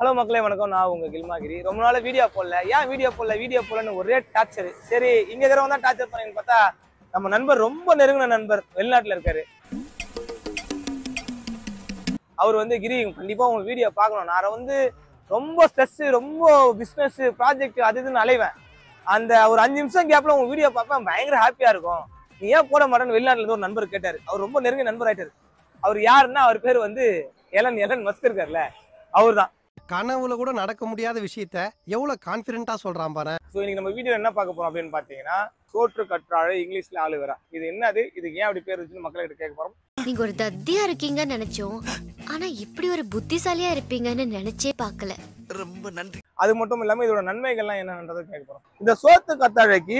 Hello மக்களே வணக்கம். நான் உங்க கில்மாகிரி. ரொம்ப நாள் வீடியோ போடல. ஏன் வீடியோ போடல? வீடியோ போடலன்னு ஒரே டார்ச்சர் சரி இங்க இருக்கிறவங்க தான் டார்ச்சர் பண்ணீங்கன்னு பார்த்தா நம்ம நண்பர் ரொம்ப நெருங்கின நண்பர் வெளிநாட்டுல இருக்காரு. அவர் வந்து கிரி கண்டிப்பா உங்க வீடியோ பார்க்கணும். நான் வந்து ரொம்ப ஸ்ட்ரெஸ் ரொம்ப பிஸ்னஸ்ஸு ப்ராஜெக்ட் அது இதுன்னு அலைவேன். அந்த ஒரு அஞ்சு நிமிஷம் கேப்ல உங்க வீடியோ பார்ப்பேன் பயங்கர ஹாப்பியா இருக்கும். நீ ஏன் போட மாட்டேன்னு வெளிநாட்டுல இருந்து ஒரு நண்பர் கேட்டாரு. அவர் ரொம்ப நெருங்கிய நண்பர் ஆயிட்டாரு அவர் யாருன்னா அவர் பேர் வந்து எலன் எலன் மஸ்க் இருக்கார்ல அவர் தான் கனவுல கூட நடக்க முடியாத விஷயத்த எவ்வளவு கான்பிடண்டா சொல்றான் பாரு. ஸோ இன்னைக்கு நம்ம வீடியோ என்ன பார்க்க போறோம் அப்படின்னு பார்த்தீங்கன்னா சோற்று கற்றாழை இங்கிலீஷ்ல ஆளுவரா இது என்னது? இதுக்கு ஏன் அப்படி பேர் வச்சுன்னு மக்கள்கிட்ட கேட்க போறோம். நீங்க ஒரு தத்தியா இருக்கீங்கன்னு நினைச்சோம். ஆனா இப்படி ஒரு புத்திசாலியா இருப்பீங்கன்னு நினைச்சே பார்க்கல. அது மட்டும் இல்லாம இதோட நன்மைகள்லாம் என்னன்றதை கேட்க போறோம். இந்த சோத்து கத்தாழைக்கு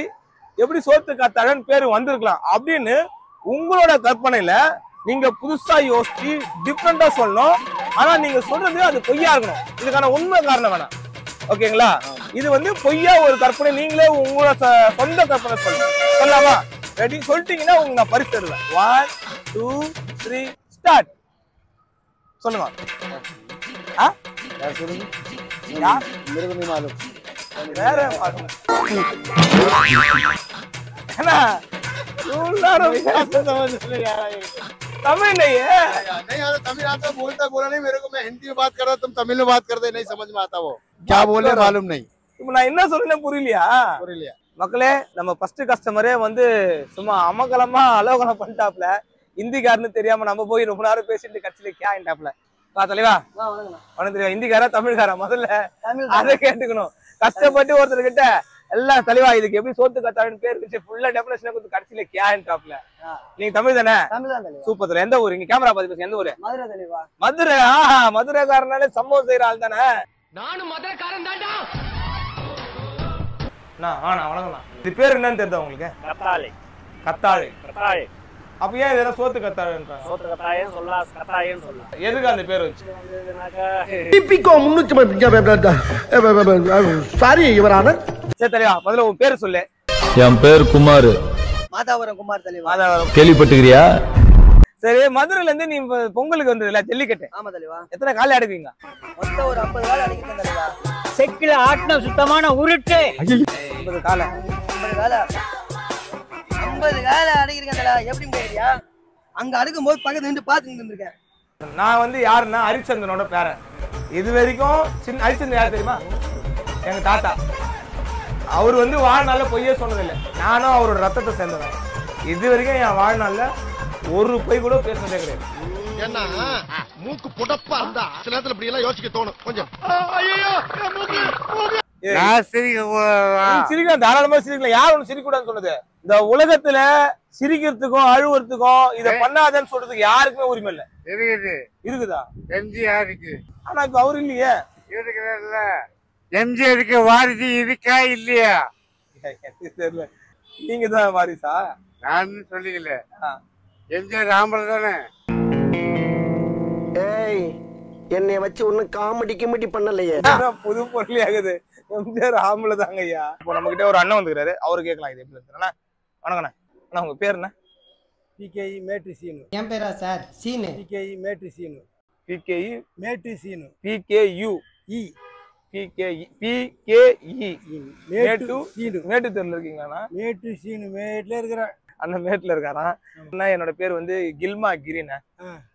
எப்படி சோத்து கத்தாழைன்னு பேர் வந்திருக்கலாம் அப்படின்னு உங்களோட கற்பனையில நீங்க புதுசா யோசிச்சு டிஃப்ரெண்டா சொல்லணும். ஆனா நீங்க சொல்றது அது பொய்யா இருக்கணும். இதுக்கான உண்மை காரணம் வேணாம். ஓகேங்களா? இது வந்து பொய்யா ஒரு கற்பனை நீங்களே உங்களோட சொந்த கற்பனை சொல்லுங்க. சொல்லாமா ரெடி சொல்லிட்டீங்கன்னா உங்களுக்கு நான் பரிசு தருவேன். ஒன் டூ த்ரீ ஸ்டார்ட் சொல்லுங்க. ஆ? மிருகமி மாதம் வேற பாருங்க ஏன்னா, இவ்வளவு நேரம் பேச சம்மந்தம் யாரா இருக்கு? தமிழ் नहीं है नहीं यार तमिल आता बोलता बोला नहीं मेरे को मैं हिंदी में बात कर रहा तुम तमिल में बात करते नहीं समझ में आता वो क्या बोले मालूम नहीं இப்ப நான் என்ன சொல்றேன்னு புரியலையா புரியலையா மக்களே நம்ம ஃபர்ஸ்ட் கஸ்டமரே வந்து சும்மா அமகலமா அலோகலம் பண்ணிட்டாப்ல ஹிந்திக்காரன்னு தெரியாம நம்ம போய் ரொம்ப நேரம் பேசிட்டு கட்சியில கேட்டாப்ல பா தலைவா உனக்கு தெரியும் ஹிந்திக்காரா தமிழ்காரா முதல்ல அதை கேட்டுக்கணும் கஷ்டப்பட்டு ஒருத்தர் கிட்ட எல்லாம் தலைவா இதுக்கு எப்படி சோத்து கத்தாழன்னு பேர் வச்சு ஃபுல்லா டெபினேஷன் கொடுத்து கடைசியில கேட்டாப்ல நீங்க தமிழ் தானே? சூப்பர் தல எந்த ஊர்? இங்க கேமரா பார்த்து பேசுங்க. எந்த ஊரு? மதுரை தெளிவா மதுரை. ஆஹா மதுரைக்காரனாலே சம்பவம் செய்யற ஆள் தானே? நானும் மதுரக்காரன் தாண்டா அண்ணா ஆண்ணா வணக்கம்ண்ணா. இது பேர் என்னன்னு தெரியுதா உங்களுக்கு? கத்தாழை. கத்தாழை. கத்தாழை. அப்ப ஏன் இதெல்லாம் சோத்து கத்தாழைன்றாங்க சோத்து கத்தாழைன்னு சொல்லலாம் கத்தாழைன்னு சொல்லலாம். எதுக்கு அந்த பேர் வச்சு? டிபிகோ முன்னூத்தி சாரி இவரான? சரி தலைவா முதல்ல உன் பேர் சொல்லு. என் பேர் குமார். மாதாவரம் குமார் தெளிவா மாதவரம். கேள்விப்பட்டுக்கிறியா சரி மதுரையில இருந்து நீ பொங்கலுக்கு வந்ததுல ஜல்லிக்கட்டு. ஆமா தெளிவா எத்தனை காலை அடைப்பீங்க? மொத்தம் ஒரு ஐம்பது வேலை அடிக்கிறேன் தெளிவா செக்கில ஆட்டின சுத்தமான உருட்டு. ஐம்பது காலை? ஐம்பது வேலை ஐம்பது வேலை அடிக்கிறீங்க தெளிவா எப்படி கேட்குறியா அங்க அடுக்கும் போது பக்கத்துல நின்று பார்த்து நின்றுருக்கேன் நான் வந்து யாருன்னா ஹரிச்சந்திரனோட பேரன். இது வரைக்கும் சின்ன ஹரிச்சந்திரன் யார் தெரியுமா? எங்க தாத்தா. அவர் வந்து வாழ்நாள்ல பொய்யே சொன்னதில்லை. நானும் அவரோட ரத்தத்தை சேர்ந்தவன். இது வரைக்கும் என் வாழ்நாள்ல ஒரு பொய் கூட பேசுனதே கிடையாது. ஏன்னா மூக்கு புடப்பா இருந்தா சில நேரத்துல இப்படி எல்லாம் யோசிக்க தோணும். கொஞ்சம். நீ சிரிக்கலாம் தாராளமா சிரிக்கலாம். யார் ஒண்ணு சிரிக்க கூடாதுன்னு சொன்னது? இந்த உலகத்துல சிரிக்கிறதுக்கும் அழுவுறதுக்கும் இத பண்ணாதன்னு சொல்றதுக்கு யாருக்குமே உரிமை இல்ல. இருக்குது. இருக்குதா. எம்ஜிஆருக்கு ஆனா இப்ப அவரு இல்லையே. இருக்கிறல்ல எம்ஜிஆருக்கு வாரிசு இருக்கா இல்லையா? தெரியல. நீங்க தான் வாரிசா? நான் சொல்லிக்கல. ஆ. எம்ஜிஆர் ஆம்பளை தானே? ஏய் என்னைய வச்சு ஒன்னும் காமெடி கிமெடி பண்ணலையே. புது பொருளே ஆகுது. எம்ஜிஆர் ஆம்பளை தாங்க ஐயா இப்போ நம்ம கிட்ட ஒரு அண்ணன் வந்துக்கிறாரு. அவரு கேட்கலாம் இது எப்படி இருக்கு அண்ணா வணக்கண்ணா. அண்ணா உங்க பேர் என்ன? பிகேஇ மேட்டு சீனு என் பேரா சார்? சீனு. பிகேஇ மேட்டு சீனு பிகேஇ மேட்டு சீனு பிகேயு இ பிகேஇ பிகேஇ மேட்டு சீனு மேட்டு தெருல இருக்கீங்களாண்ணா மேட்டு சீனு மேட்ல இருக்கிற அண்ணன் மேட்ல இருக்காராம். அண்ணா என்னோட பேர் வந்து கில்மா கிரின.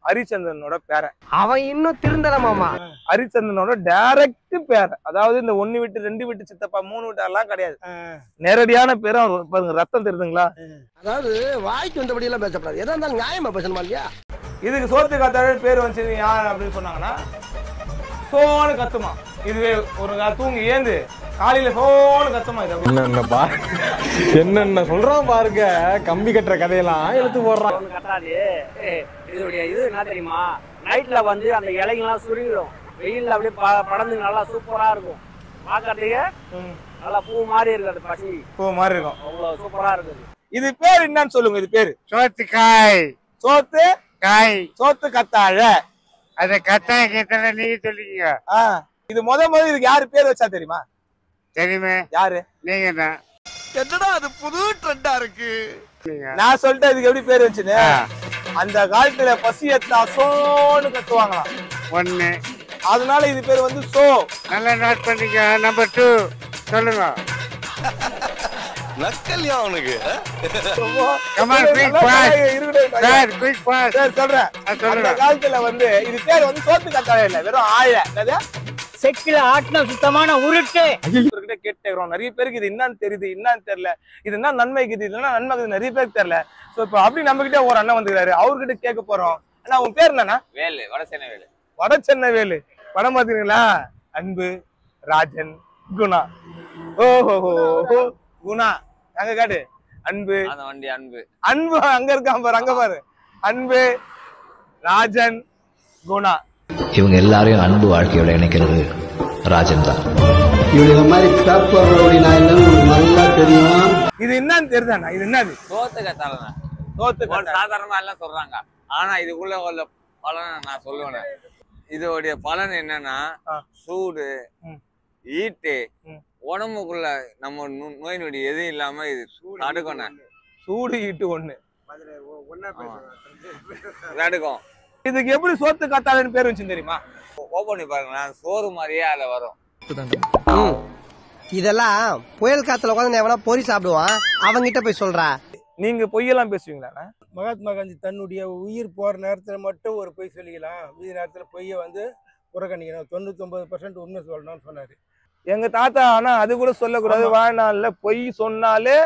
ஹரிச்சந்திரனோட பேரன். அவன் இன்னும் திருந்தல மாமா. ஹரிச்சந்திரனோட டைரக்ட் பேரன். அதாவது இந்த ஒண்ணு விட்டு ரெண்டு விட்டு சித்தப்பா மூணு விட்டு எல்லாம் கிடையாது. நேரடியான பேரு அவர் பாருங்க ரத்தம் தெரியுதுங்களா? அதாவது வாய்க்கு வந்தபடி எல்லாம் பேசக்கூடாது எதா இருந்தாலும் நியாயமா பேசணுமா இல்லையா? இதுக்கு சோத்து காத்தாழ பேர் வந்துச்சு யார் அப்படின்னு சொன்னாங்கன்னா சோன்னு கத்துமா. இதுவே ஒரு நாள் தூங்கி ஏந்து காலையில சோன்னு கத்துமா இது. என்னென்ன பா என்னென்ன சொல்றான் பாருங்க. கம்பி கட்டுற கதையெல்லாம் எடுத்து போடுறான். கத்தாது இதோடைய இது என்ன தெரியுமா? நைட்ல வந்து அந்த இலைங்கெல்லாம் சுருங்கிடும். வெயில்ல அப்படியே படந்து நல்லா சூப்பரா இருக்கும். பார்க்கறதுக்கு ம். நல்லா பூ மாதிரி இருக்கு அது பசி. பூ மாதிரி இருக்கும். அவ்வளவு சூப்பரா இருக்குது. இது பேர் என்னன்னு சொல்லுங்க இது பேரு. சோத்து காய் சோத்து? காய். சோத்து கத்தாழ. அத கத்தாய கேட்டால நீங்க சொல்லிக்கீங்க. ஆ. இது முத முத இதுக்கு யாரு பேர் வச்சா தெரியுமா? தெரியுமே. யாரு? நீங்க தான் என்னடா அது புது ட்ரெண்டா இருக்கு? நான் சொல்லிட்டேன் இதுக்கு எப்படி பேர் வச்சுன்னு. அந்த காலத்துல பசி எத்தா சோன்னு கத்துவாங்களாம். ஒண்ணு. அதனால இது பேர் வந்து சோ. நல்லா நோட் பண்ணிக்க நம்பர் டூ சொல்லுங்க. நக்கல்யா அவனுக்கு Come on, quick, fast. Sir quick boss சரி, சொல்றேன். அந்த சொல்லுங்க காலத்துல வந்து இது பேர் வந்து சோத்து கத்தாழை இல்ல வெறும் ஆழ என்னது? செக்கில ஆட்டின சுத்தமான உருட்டு. கேட்டுக்கிறோம். நிறைய பேருக்கு இது என்னன்னு தெரியுது என்னன்னு தெரியல. இது என்ன நன்மைக்கு இது இல்லைன்னா நன்மை நிறைய பேருக்கு தெரியல. சோ இப்போ அப்படி நம்ம கிட்ட ஒரு அண்ணன் வந்துக்கிறாரு. அவர்கிட்ட கேட்க போறோம். அண்ணா உன் பேர் என்னண்ணா? வேலு வடசேன வேலு. வட சென்னை வேலு. படம் பாத்தீங்களா அன்பு ராஜன் குணா. ஓஹோ குணா. அங்க காட்டு. அன்பு. அந்த வண்டி அன்பு. அன்பு அங்க இருக்கான் பாரு அங்க பாரு. அன்பு ராஜன் குணா. இவங்க எல்லாரையும் அன்பு வாழ்க்கையோட இணைக்கிறது ராஜன் தான். இவனுக்கு மாதிரி பேப்பர் நல்லா தெரியும்? இது என்னன்னு தெரியுதாண்ணா இது என்னது? சோத்து கத்தாலண்ணா ஒரு சாதாரணமா எல்லாம் சொல்றாங்க. ஆனா இதுக்குள்ள உள்ள பலனை நான் சொல்லுவேன். இதோடைய பலன் என்னன்னா. சூடு. ஈட்டு. உடம்புக்குள்ள நம்ம நு- நோய் நொடி எதுவும் இல்லாம இது தடுக்கணும் சூடு ஈட்டு ஒண்ணு. தடுக்கும். இதுக்கு எப்படி சோத்து காத்தாளன்னு பேர் வச்சு தெரியுமா? ஓப்பன் பண்ணி பாருங்களேன் சோறு மாதிரியே அதுல வரும். இதெல்லாம் புயல் காத்துல உட்காந்து எவனா பொறி சாப்பிடுவான்? அவங்கிட்ட போய் சொல்றா. நீங்க பொய்யெல்லாம் பேசுவீங்களா மகாத்மா காந்தி தன்னுடைய உயிர் போற நேரத்துல மட்டும் ஒரு பொய் சொல்லிக்கலாம். மீதி நேரத்துல பொய்யை வந்து புறக்கணிக்கணும். தொண்ணூத்தொன்பது பர்சன்ட் உண்மை சொல்லணும்னு சொன்னாரு. எங்க தாத்தா ஆனா அது கூட சொல்லக்கூடாது. வாழ்நாள்ல பொய் சொன்னாலே.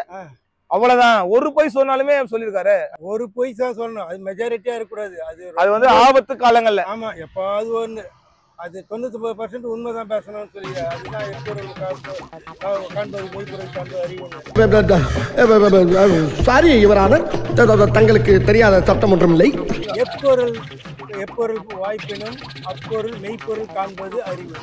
அவ்வளவுதான். ஒரு பொய் சொன்னாலுமே சொல்லியிருக்காரு. ஒரு பொய் தான் சொல்லணும். அது மெஜாரிட்டியா இருக்கக்கூடாது. அது அது வந்து ஆபத்து காலங்கள்ல. ஆமா எப்பாவது ஒண்ணு. அது தொண்ணூத்தொன்பது பர்சன்ட் உண்மைதான் பேசணும்னு சொல்லி அதுதான் எப்பொருள் காண்பது காண்பது அறிவு. சாரி இவரான தங்களுக்கு தெரியாத சட்டம் ஒன்றும் இல்லை. எப்பொருள் எப்பொருள் வாய்ப்பினும் அப்பொருள் மெய்ப்பொருள் காண்பது அறிவு.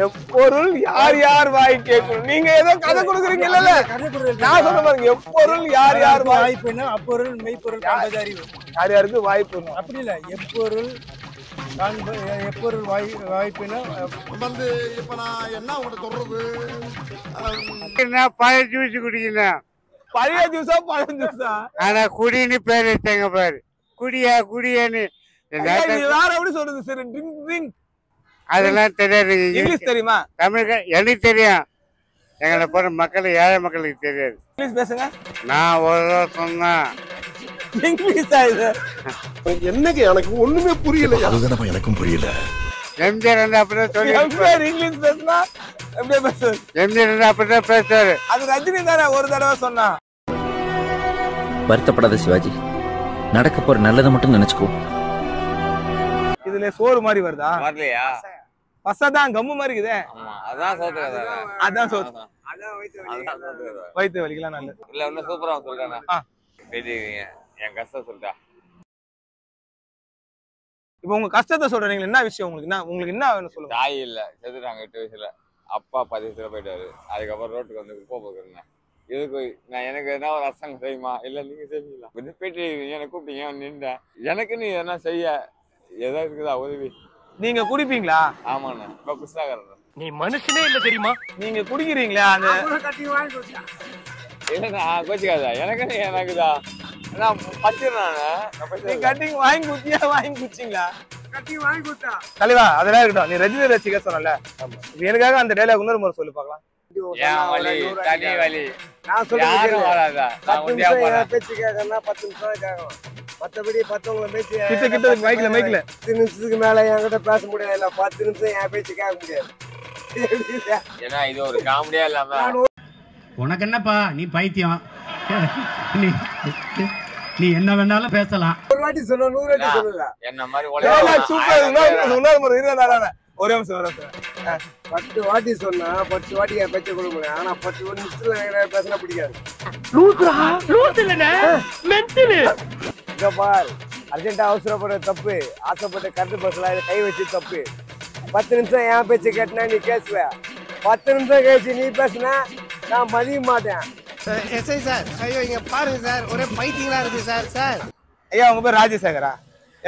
எப்பொருள் யார் யார் வாய் கேட்கணும்? நீங்க ஏதோ கதை கொடுக்குறீங்கல்ல? கதை குரல் நான் சொல்ல பாருங்க எப்பொருள் யார் யார் வாய் வாய்ப்பினும் அப்பொருள் மெய்ப்பொருள் அறிவு. யார் யாருக்கு வாய்ப்பு அப்படி இல்ல. எப்பொருள் எப்பொருள் வாய் வாய்ப்பினும் வந்து இப்ப நான் என்ன உங்கள்கிட்ட சொல்றது? என்ன பழைய ஜூஸ் குடிக்கணும் பழைய ஜூஸா பழம் ஜூஸா ஆனா குடின்னு பேர் வச்சாங்க பாரு. குடியா குடியான்னு. வேற எப்படி சொல்றது? சரி ட்ரிங்க் ட்ரிங்க் அதெல்லாம் தெரியாது. இங்கிலீஷ் தெரியுமா? தமிழ் எனக்கு தெரியும். எங்களை போற மக்கள் ஏழை மக்களுக்கு தெரியாது. இங்கிலீஷ் பேசுங்க. நான் ஒரு தடவை சொன்னா இங்கிலீஷா இது? என்னங்க எனக்கு ஒண்ணுமே புரியல எனக்கும் புரியல. எம்ஜிஆர் வந்து அப்படிதான் சொல்லி எம்ஜிஆர் இங்கிலீஷ் பேசுனா எப்படியே பேசு எம்ஜிஆர் வந்து அப்படிதான் பேசுவாரு. அது ரஜினி தானே ஒரு தடவை சொன்னா. வருத்தப்படாத சிவாஜி. நடக்க போற நல்லதை மட்டும் நினைச்சுக்கோ. இதுல சோறு மாதிரி வருதா? வரலையா? பசதான் கம்மு மாதிரி இருக்குதே. அதான் சோத்து. அதான் சோத்து வயிற்று வலிக்கலாம் நல்லது. இல்ல இன்னும் சூப்பரா சொல்றேன்? என் கஷ்டம் சொல்லிட்டா இப்போ உங்க கஷ்டத்தை சொல்றீங்க என்ன விஷயம் உங்களுக்கு? என்ன உங்களுக்கு என்ன வேணும் சொல்லுங்க. தாய் இல்ல செத்துட்டாங்க எட்டு வயசுல. அப்பா பத்து வயசுல போயிட்டாரு. அதுக்கப்புறம் ரோட்டுக்கு வந்து குப்பை போக்குறேன் இதுக்கு நான் எனக்கு என்ன ஒரு அரசாங்கம் செய்யுமா? இல்ல நீங்க செய்வீங்களா? வந்து போயிட்டு எனக்கு கூப்பிட்டீங்க நின்றேன் எனக்கு நீ என்ன செய்ய எதா இருக்குதா உதவி? நீங்க குடிப்பீங்களா? ஆமாண்ணா. இப்ப குஸ்தாகரன் நீ மனுஷனே இல்ல தெரியுமா? நீங்க குடிக்கிறீங்களா? அந்த இல்லண்ணா கோச்சிக்காத. எனக்கு எனக்குதா? நான் பச்சிருந்தேன் நான் நீ கட்டிங் வாங்கி குத்தியா வாங்கி குச்சிங்களா கட்டி வாங்கி கொடுத்தா. தலைவா அதெல்லாம் இருக்கட்டும். நீ ரஜினி ரசிக்க சொன்னல எனக்காக அந்த டைலாக் இன்னொரு முறை சொல்லி வலி? நான் நான் பத்து நிமிஷம் போறேன். என் பேச்சு கேட்கறேன்னா பத்து நிமிஷம் தான் கேட்கணும். மற்றபடி பத்தவங்கள பேச்சு கிட்ட கிட்ட மைக்ல மைக்ல பத்து நிமிஷத்துக்கு மேல என்கிட்ட பேச முடியாது. இல்ல பத்து நிமிஷம் என் பேச்சு கேட்க முடியாது. ஏன்னா இது ஒரு காமெடியா இல்லாம உனக்கு என்னப்பா? நீ பைத்தியம். நீ நீ என்ன வேணாலும் பேசலாம். ஒரு வாட்டி சொன்ன நூறு வாட்டி சொல்லல. என்ன மாதிரி சூப்பர் ஒரே நிமிஷம் ஒரே நிமிஷம். பத்து வாட்டி சொன்னா பத்து வாட்டி என் பேச்சை கொடுக்க முடியும் ஆனா பத்து ஒரு நிமிஷத்துல பேசினா பிடிக்காது. இங்க பார் அர்ஜென்ட்டா அவசரப்பட தப்பு. ஆசைப்பட்ட கருத்து பஸ்ல கை வச்சு தப்பு. பத்து நிமிஷம் என் பேச்சு கேட்டினா நீ பேசுவ. பத்து நிமிஷம் கழிச்சு நீ பேசுனா நான் மதிய மாட்டேன். எஸ்ஐ சார் ஐயோ இங்க பாருங்க சார். ஒரே பைத்தியங்களா இருக்கு சார் சார். ஐயா உங்க பேர் ராஜசேகரா?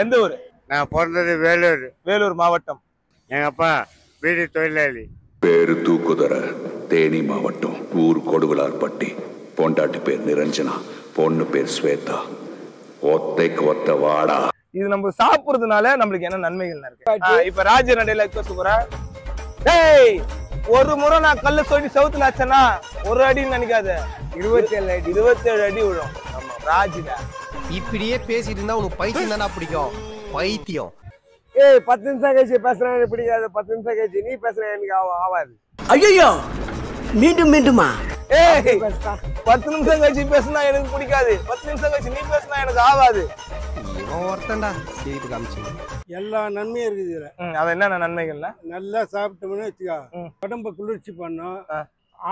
எந்த ஊரு? நான் பிறந்தது வேலூர். வேலூர் மாவட்டம். எங்க அப்பா வீடு தொழிலாளி. பேரு தூக்குதர தேனி மாவட்டம் ஊர் கொடுவிலார்பட்டி. பொண்டாட்டி பேர் நிரஞ்சனா பொண்ணு பேர் ஸ்வேதா. ஒத்தைக்கு ஒத்த வாடா. இது நம்ம சாப்பிடுறதுனால நம்மளுக்கு என்ன நன்மைகள் இருக்கு? இப்ப ராஜ நடையில இருக்க சூப்பரா டேய் ஒரு முறை நான் கல்ல சொல்லி செவுத்துல அச்சனா ஒரு அடின்னு நினைக்காத. இருபத்தி ஏழு அடி. இருபத்தி ஏழு அடி விழும். ஆமா ராஜிடா இப்படியே பேசிட்டு இருந்தா உனக்கு பைத்தியம் தானே பிடிக்கும்? பைத்தியம். ஏய் பத்து நிமிஷம் கழிச்சு பேசுறேன் எனக்கு பிடிக்காது. பத்து நிமிஷம் கழிச்சு நீ பேசுற எனக்கு ஆவா- ஆவாது ஐயோ மீண்டும் மீண்டுமா? ஏய் பத்து நிமிஷம் கழிச்சு பேசினா எனக்கு பிடிக்காது. பத்து நிமிஷம் கழிச்சு நீ பேசினா எனக்கு ஆகாது. இவன் ஒருத்தன்டா. சிரிப்பு காமிச்சு எல்லா நன்மையும் இருக்குது இதுல. அது என்னென்ன நன்மைகள்ல நல்லா சாப்பிட்டோம்னு வச்சுக்கோ. உடம்ப குளிர்ச்சி பண்ணும்.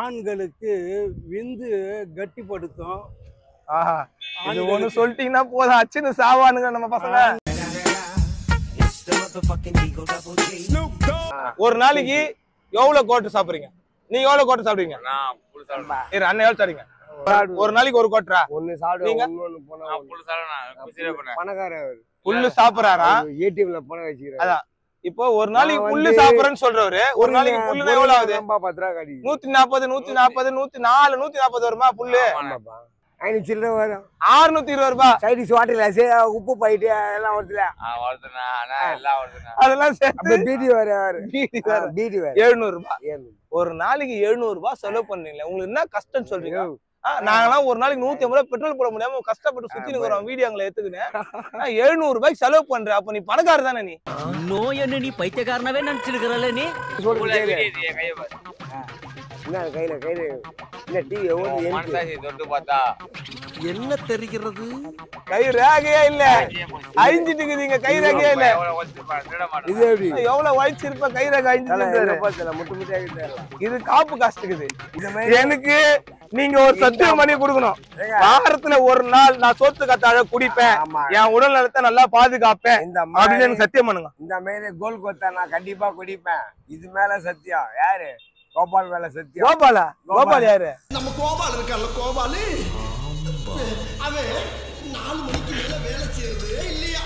ஆண்களுக்கு விந்து கட்டிப்படுத்தும். ஆஹா இது ஒண்ணு சொல்லிட்டீங்கன்னா போதும். அச்சுன்னு சாவானுங்க நம்ம பசங்க. ஒரு நாளைக்கு எவ்வளவு கோட்டை சாப்பிடுறீங்க? நீங்க எவ்வளவு கோட்டை சாப்பிடுவீங்க? அண்ணன் சாப்பிடுங்க ஒரு நாளைக்கு ஒரு கோட்டரா ஒண்ணு புல்லு சாப்பிடுறாரா? ஏடிஎம்ல பணம் அதான். இப்போ ஒரு நாளைக்கு புல்லு சாப்பிடுறேன்னு சொல்றவரு ஒரு நாளைக்கு புல்லுனா எவ்வளவு ஆகுது? நூத்தி நாற்பது நூத்தி நாற்பது நூத்தி நாலு நூத்தி நாற்பது வருமா புல்லு? ஐநூறு சில்லறை வரும். ஆறுநூத்தி இருபது ரூபாய் சைடிஸ் வாட்டர் கிளாஸ் உப்பு பாயிட்டு எல்லாம் வருதுல அதெல்லாம் பீடி வேற பீடி வேற. எழுநூறு ரூபாய். ஒரு நாளைக்கு எழுநூறு ரூபாய் செலவு பண்ணீங்களே உங்களுக்கு என்ன கஷ்டம் சொல்றீங்க? ஆ, நாங்கெல்லாம் ஒரு நாளைக்கு நூத்தி ஐம்பது ரூபாய் பெட்ரோல் போட முடியாம கஷ்டப்பட்டு சுத்தி நிக்கிறோம் வீடியோங்களை எடுத்துக்கினேன் எழுநூறு ரூபாய்க்கு செலவு பண்ற. அப்ப நீ பணக்கார தானே நீ? நோய் என்ன நீ பைத்தியக்காரனவே நினைச்சிருக்கிறல்ல நீ? கையில கையில. என்ன எவ்வளவு தொட்டு பார்த்தா. தெரிகிறது? கை ரேகையே இல்ல. அழிஞ்சிட்டு இருக்குதுங்க கை ரேகையே இல்ல. இது எப்படி? எவ்வளவு வயசிருப்ப கை ரேகை அழிஞ்சிட்டு முட்டு தெரியல இது காப்பு காசுக்குது. மாதிரி எனக்கு நீங்க ஒரு சத்தியம் பண்ணி கொடுக்கணும். வாரத்துல ஒரு நாள் நான் சோத்து கத்தாழ குடிப்பேன். என் உடல் நலத்தை நல்லா பாதுகாப்பேன். இந்த அப்படின்னு சத்தியம் பண்ணுங்க. இந்த மாதிரி கோல் கொத்தா நான் கண்டிப்பா குடிப்பேன். இது மேல சத்தியம். யாரு? கோபால் மேல சத்தியம் கோபாலா? கோபால். யாரு? நம்ம கோபால் இருக்கார்ல கோபாலு. அவன் நாலு மணிக்கு மேல வேலை செய்யறதே இல்லையா?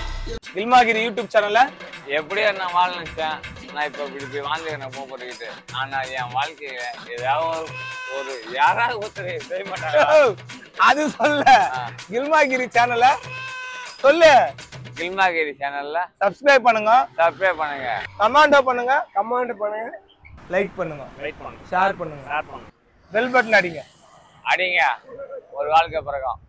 இல்மாகிரி யூடியூப் சேனல்ல எப்படியோ நான் வாழ நினைச்சேன்? நான் இப்ப இப்படி போய் வாழ்ந்துக்கிறேன் போட்டுக்கிட்டு ஆனா என் வாழ்க்கையில ஏதாவது ஒரு- ஒரு யாராவது ஒருத்தர் செய்ய மாட்டாங்க அது சொல்ல. கில்மாகிரி சேனல்ல சொல்லு. கில்மாகிரி சேனல்ல சப்ஸ்கிரைப் பண்ணுங்க. சப்ஸ்கிரைப் பண்ணுங்க. கமாண்டோ பண்ணுங்க. கமாண்ட் பண்ணுங்க. லைக் பண்ணுங்க. லைக் பண்ணுங்க. ஷேர் பண்ணுங்க. ஷேர் பண்ணுங்க. பெல் பட்டன் அடிங்க. அடிங்க. ஒரு வாழ்க்கை பிறகும்